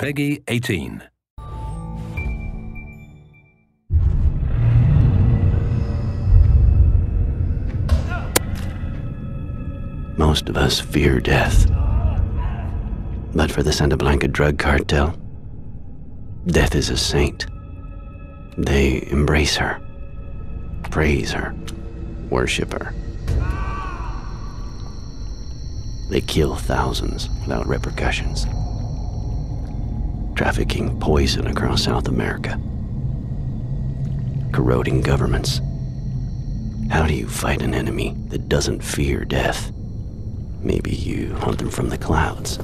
PEGI 18. Most of us fear death. But for the Santa Blanca drug cartel, death is a saint. They embrace her, praise her, worship her. They kill thousands without repercussions, trafficking poison across South America, corroding governments. How do you fight an enemy that doesn't fear death? Maybe you hunt them from the clouds.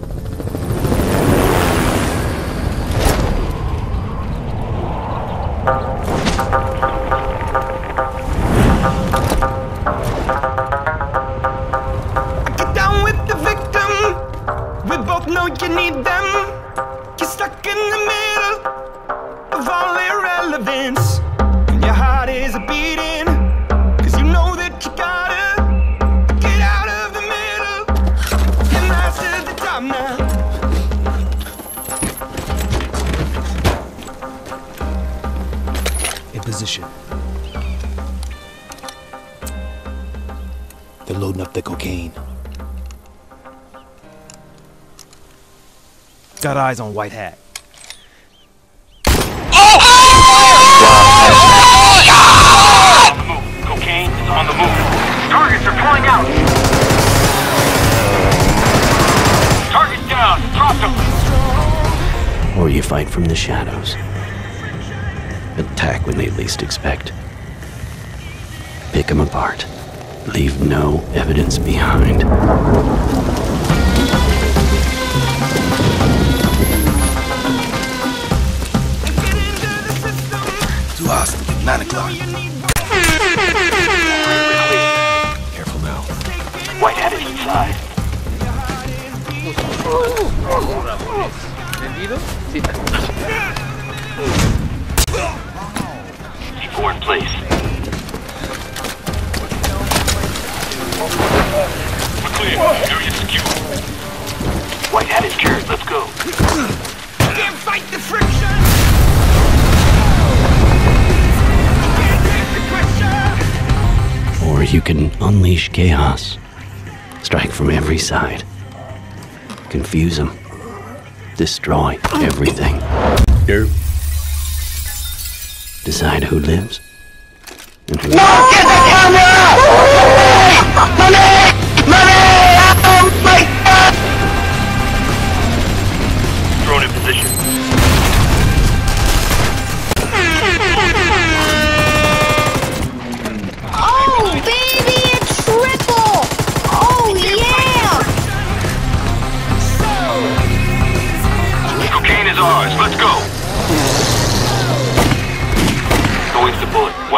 Position. They're loading up the cocaine. Got eyes on White Hat. on the move. Cocaine is on the move. Targets are pulling out. Target down. Drop them. Or you fight from the shadows. Attack when they least expect. Pick them apart. Leave no evidence behind. Get into the system. Too hostile. Nine o'clock. Careful now. White hat is inside. C4 in place. We're clear. Area secure. White hat is cured. Let's go. Can't fight the friction. Can't take the pressure. Or you can unleash chaos. Strike from every side. Confuse them. Destroy everything. Here. Decide who lives? And who Drone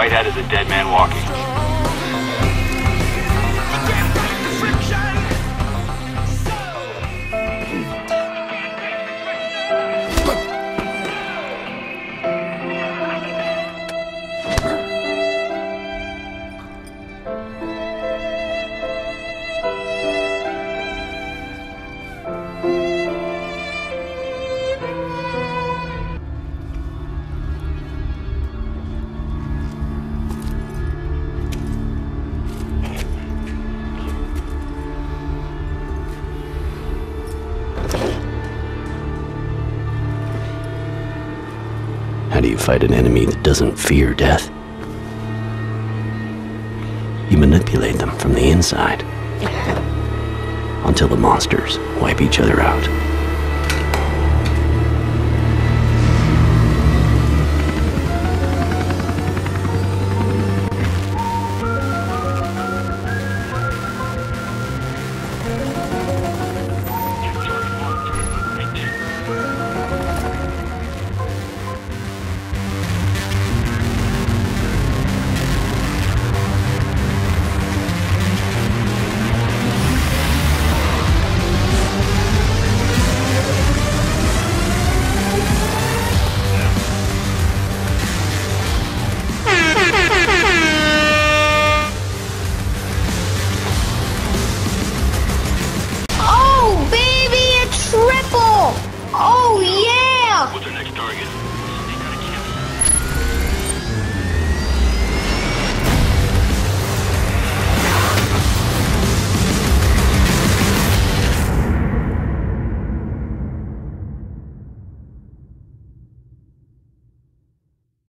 the. White hat is a dead man walking. You fight an enemy that doesn't fear death? You manipulate them from the inside until the monsters wipe each other out.